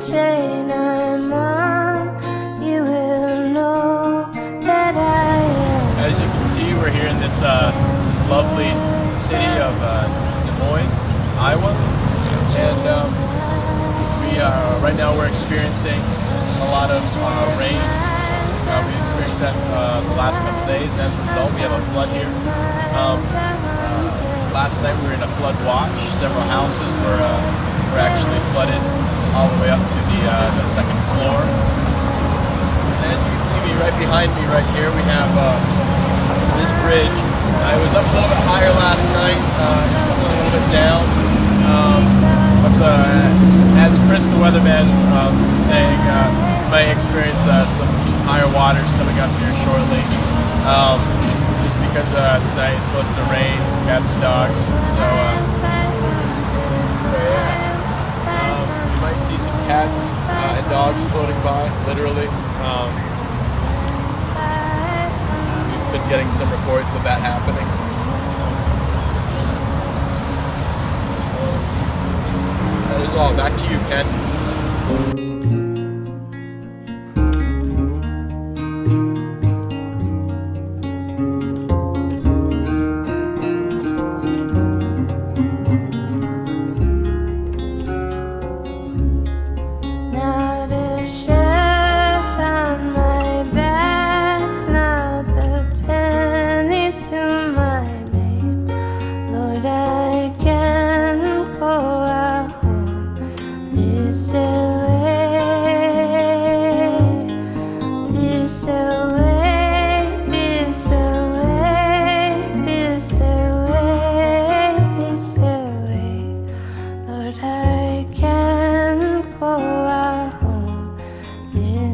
chain I'm on, you will know that I am. As you can see, we're here in this uh, this lovely city of uh, Des Moines, Iowa, and um, we are right now we're experiencing a lot of uh, rain. We experienced that uh, the last couple days, and as a result, we have a flood here. Um, uh, last night we were in a flood watch. Several houses were uh, were actually flooded all the way up to the, uh, the second floor. And as you can see me right behind me, right here, we have uh, this bridge. I was up a little bit higher last night, uh, a little bit down. Um, but uh, as Chris, the weatherman, um, was saying, uh, we might experience uh, some, some higher waters coming up here shortly. Um, just because uh, tonight it's supposed to rain, cats and dogs. So cats uh, and dogs floating by, literally. Um, we've been getting some reports of that happening. That is all. Back to you, Ken.